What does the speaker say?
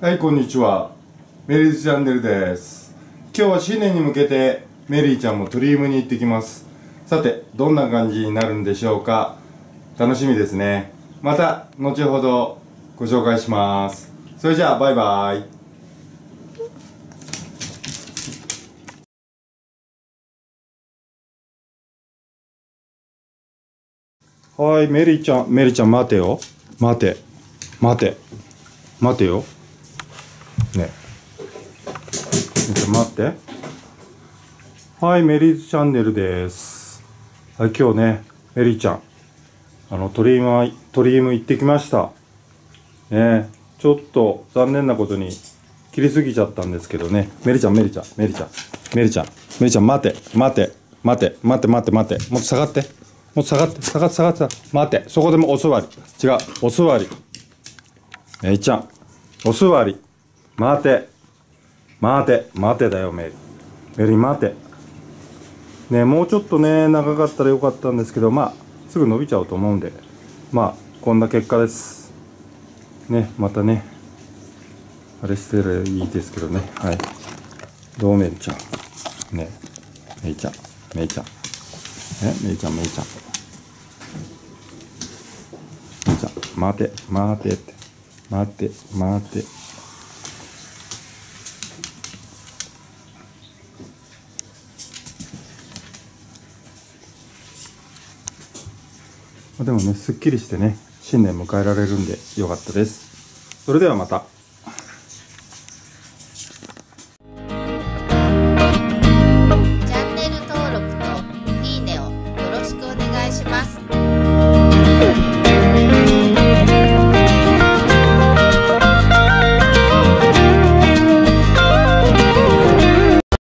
はい、こんにちは。メリーズチャンネルです。今日は新年に向けてメリーちゃんもトリームに行ってきます。さて、どんな感じになるんでしょうか？楽しみですね。また、後ほどご紹介します。それじゃあ、バイバイ。はい、メリーちゃん、メリーちゃん待てよ。待て。待て。待てよ。ね。ちょっと待って。はい、メリーズチャンネルです。はい、今日ね、メリーちゃん、あの、トリーム、トリーム行ってきました。ねちょっと残念なことに切りすぎちゃったんですけどね。メリーちゃん、メリーちゃん、メリーちゃん、メリーちゃん、メリーちゃん、待て、待て、待て、待て、待て、待て、もっと下がって。もっと下がって、下がって、下がって、待て、そこでもお座り。違う、お座り。メリーちゃん、お座り。待て。待て。待てだよ、メリ。メリー、待て。ねもうちょっとね、長かったらよかったんですけど、まあ、すぐ伸びちゃうと思うんで、まあ、こんな結果です。ね、またね、あれしてればいいですけどね。はい。どうメリちゃん？ね、メリーちゃん、メリーちゃん。ね、メリーちゃん、メリーちゃん。メリーちゃん、待て、待てって。待て、待て。までもね、すっきりしてね、新年迎えられるんでよかったです。それではまた。チャンネル登録といいねをよろしくお願いします。